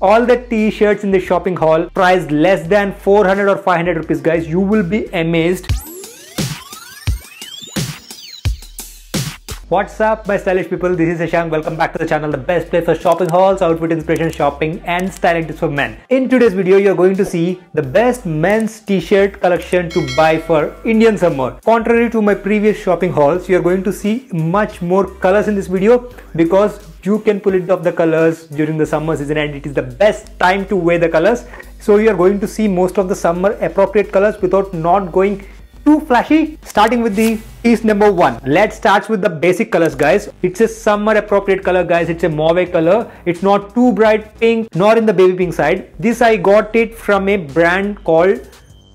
all the t-shirts in the shopping haul priced less than 400 or 500 rupees guys. You will be amazed What's up my stylish people, this is Shashank. Welcome back to the channel, the best place for shopping hauls, outfit inspiration, shopping and styling tips for men. In today's video, you're going to see the best men's t-shirt collection to buy for Indian summer. Contrary to my previous shopping hauls, you're going to see much more colors in this video because you can pull it off the colors during the summer season and it is the best time to wear the colors. So you're going to see most of the summer appropriate colors without not going too flashy. Starting with the piece number one. Let's start with the basic colors guys. It's a summer appropriate color guys. It's a mauve color. It's not too bright pink nor in the baby pink side. This I got it from a brand called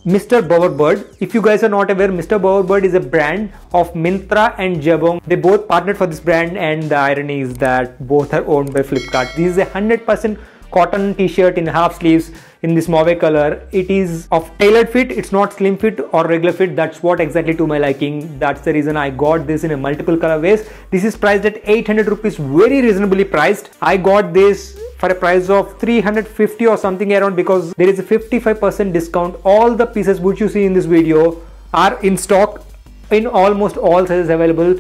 Mr. Bowerbird. If you guys are not aware, Mr. Bowerbird is a brand of Myntra and Jabong. They both partnered for this brand and the irony is that both are owned by Flipkart. This is a 100% cotton t-shirt in half sleeves in this mauve color it is of tailored fit it's not slim fit or regular fit. That's what exactly to my liking. That's the reason i got this in a multiple colorways this is priced at 800 rupees very reasonably priced. I got this for a price of 350 or something around because there is a 55% discount. All the pieces which you see in this video are in stock in almost all sizes available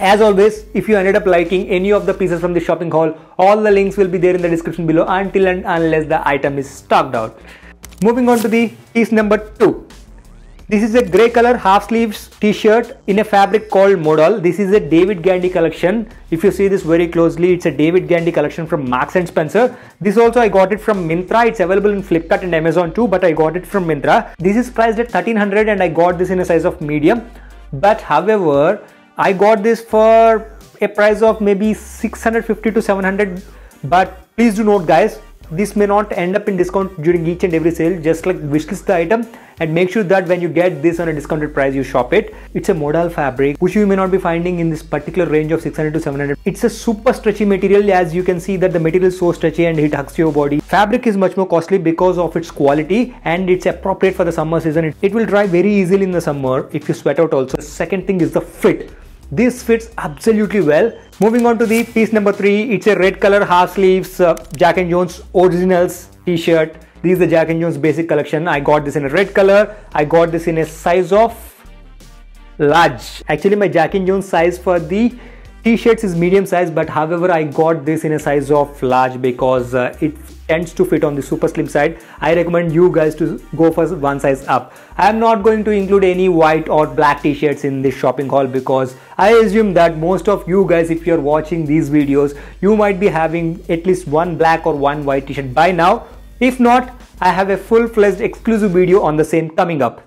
as always, if you ended up liking any of the pieces from the shopping haul, all the links will be there in the description below until and unless the item is stocked out. Moving on to the piece number 2. This is a grey color half sleeves t-shirt in a fabric called Modal. This is a David Gandy collection. If you see this very closely, it's a David Gandy collection from Marks and Spencer. This also I got it from Myntra. It's available in Flipkart and Amazon too, but I got it from Myntra. This is priced at 1300 and I got this in a size of medium. But however, I got this for a price of maybe 650 to 700 but please do note guys this may not end up in discount during each and every sale just like wishlist the item and make sure that when you get this on a discounted price you shop it. It's a modal fabric which you may not be finding in this particular range of 600 to 700 it's a super stretchy material as you can see that the material is so stretchy and it hugs your body. Fabric is much more costly because of its quality and it's appropriate for the summer season. It, will dry very easily in the summer if you sweat out also. The second thing is the fit this fits absolutely well. Moving on to the piece number three, it's a red color half sleeves uh, Jack and Jones Originals t-shirt. This is the Jack and Jones basic collection. I got this in a red color. I got this in a size of large. Actually, my Jack and Jones size for the t-shirts is medium size, but however, I got this in a size of large because uh, it tends to fit on the super slim side. I recommend you guys to go for one size up. I am not going to include any white or black t-shirts in this shopping haul because i assume that most of you guys if you're watching these videos you might be having at least one black or one white t-shirt by now. If not i have a full-fledged exclusive video on the same coming up.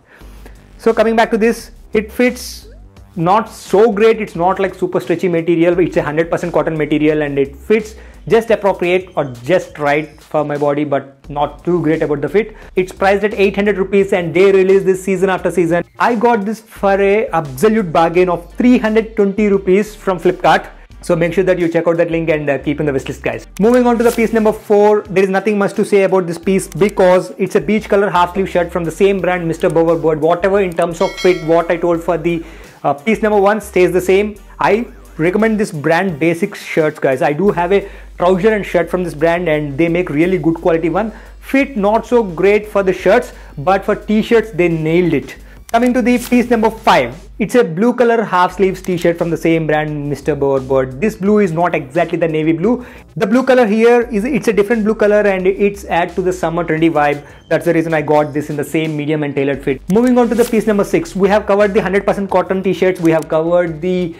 So coming back to this it fits not so great it's not like super stretchy material it's a 100% cotton material and it fits just appropriate or just right for my body but not too great about the fit it's priced at 800 rupees and they release this season after season i got this for a absolute bargain of 320 rupees from flipkart so make sure that you check out that link and uh, keep in the wishlist guys. Moving on to the piece number 4, there is nothing much to say about this piece because it's a beach color half sleeve shirt from the same brand Mr. Bowerbird. Whatever in terms of fit, what I told for the uh, piece number 1 stays the same. I recommend this brand basic shirts guys. I do have a trouser and shirt from this brand and they make really good quality one fit not so great for the shirts but for t-shirts they nailed it coming to the piece number five it's a blue color half sleeves t-shirt from the same brand mr bowerbird this blue is not exactly the navy blue. The blue color here is it's a different blue color and it's add to the summer trendy vibe. That's the reason i got this in the same medium and tailored fit. Moving on to the piece number six we have covered the 100 percent cotton t-shirts. We have covered the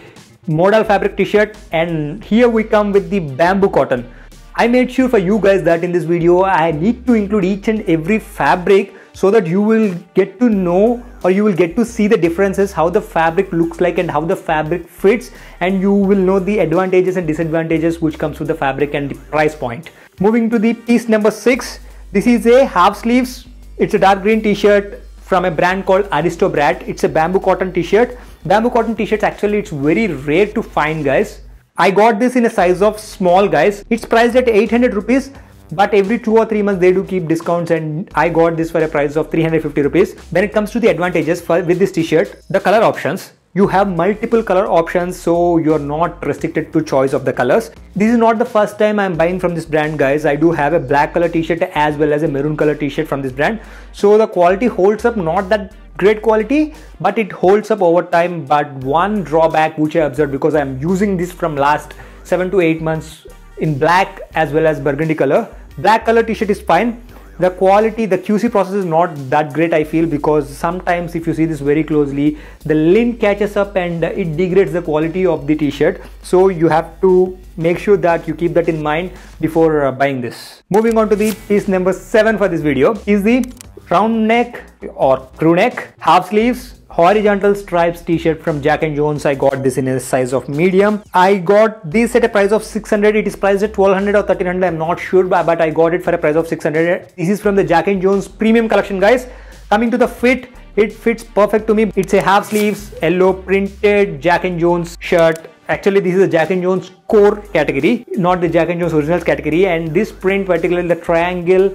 modal fabric t-shirt and here we come with the bamboo cotton. I made sure for you guys that in this video I need to include each and every fabric so that you will get to know or you will get to see the differences how the fabric looks like and how the fabric fits and you will know the advantages and disadvantages which comes with the fabric and the price point. Moving to the piece number 6 this is a half sleeves it's a dark green t-shirt from a brand called Aristobrat it's a bamboo cotton t-shirt Bamboo cotton t-shirts actually it's very rare to find guys. I got this in a size of small guys. It's priced at 800 rupees but every two or three months they do keep discounts and I got this for a price of 350 rupees. When it comes to the advantages for with this t-shirt, the color options. you have multiple color options so you're not restricted to choice of the colors this is not the first time i'm buying from this brand guys i do have a black color t-shirt as well as a maroon color t-shirt from this brand so the quality holds up not that great quality but it holds up over time but one drawback which i observed because i'm using this from last seven to eight months in black as well as burgundy color. Black color t-shirt is fine. The quality the qc process is not that great i feel because sometimes if you see this very closely the lint catches up and it degrades the quality of the t-shirt. So you have to make sure that you keep that in mind before uh, buying this. Moving on to the piece number seven for this video is the round neck or crew neck. Half sleeves horizontal stripes t-shirt from Jack and Jones. I got this in a size of medium. I got this at a price of 600. It is priced at 1200 or 1300. I'm not sure, but I got it for a price of 600. This is from the Jack and Jones premium collection, guys. Coming to the fit, it fits perfect to me. It's a half sleeves, yellow printed Jack and Jones shirt. Actually, this is a Jack and Jones core category, not the Jack and Jones originals category. And this print, particularly the triangle,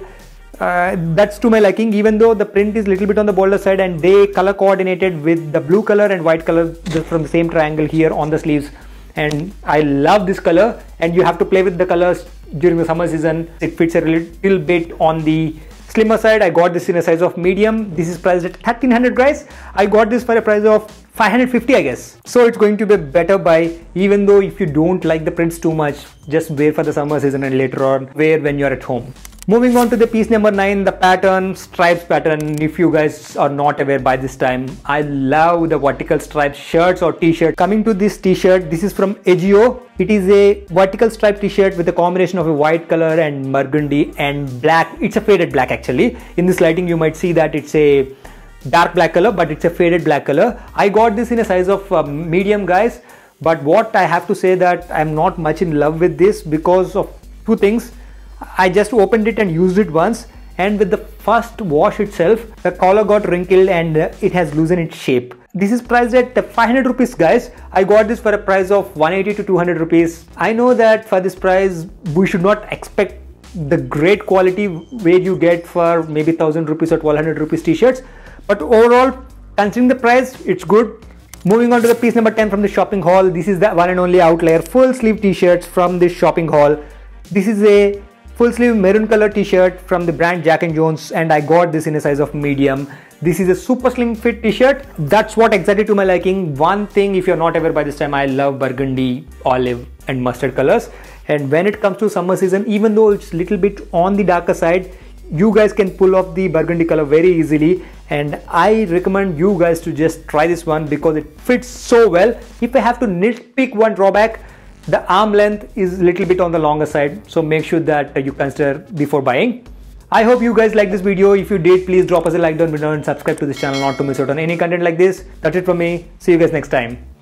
uh, that's to my liking even though the print is a little bit on the bolder side and they color coordinated with the blue color and white color from the same triangle here on the sleeves. And I love this color and you have to play with the colors during the summer season. It fits a little bit on the slimmer side. I got this in a size of medium. This is priced at 1300 guys. I got this for a price of 550 I guess. So it's going to be a better buy even though if you don't like the prints too much just wear for the summer season and later on wear when you're at home Moving on to the piece number 9, the pattern, stripes pattern. If you guys are not aware by this time, I love the vertical stripes shirts or t-shirt. Coming to this t-shirt, this is from Agio. It is a vertical stripe t-shirt with a combination of a white color and burgundy and black. It's a faded black actually. In this lighting, you might see that it's a dark black color, but it's a faded black color. I got this in a size of uh, medium guys. But what I have to say that I'm not much in love with this because of two things I just opened it and used it once and with the first wash itself the collar got wrinkled and uh, it has loosened its shape. This is priced at 500 rupees guys. I got this for a price of 180 to 200 rupees. I know that for this price we should not expect the great quality where you get for maybe 1000 rupees or 1200 rupees t-shirts but overall considering the price it's good Moving on to the piece number 10 from the shopping haul. This is the one and only outlier full sleeve t-shirts from this shopping haul. This is a full sleeve maroon color t-shirt from the brand Jack and Jones and I got this in a size of medium. This is a super slim fit t-shirt. That's what exactly to my liking. One thing if you're not aware by this time, I love burgundy, olive and mustard colors. And when it comes to summer season, even though it's little bit on the darker side, you guys can pull off the burgundy color very easily and I recommend you guys to just try this one because it fits so well. If I have to nitpick one drawback, the arm length is little bit on the longer side, so make sure that uh, you consider before buying. I hope you guys like this video. If you did, please drop us a like down below and subscribe to this channel not to miss out on any content like this. That's it from me. See you guys next time.